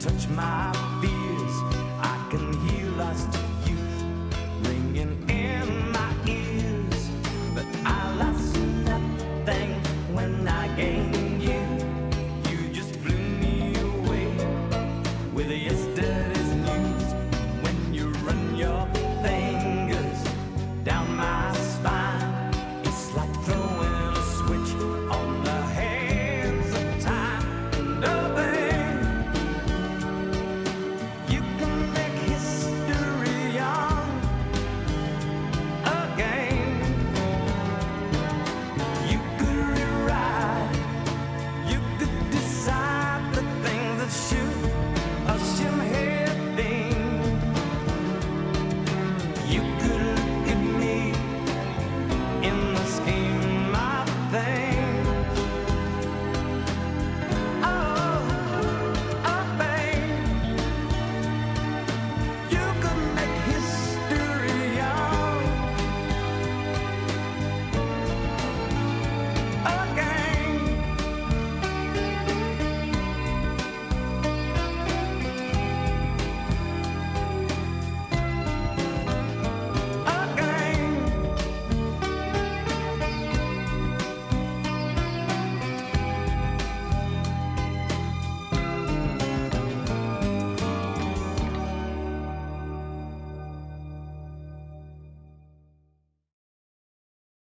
touch my feet.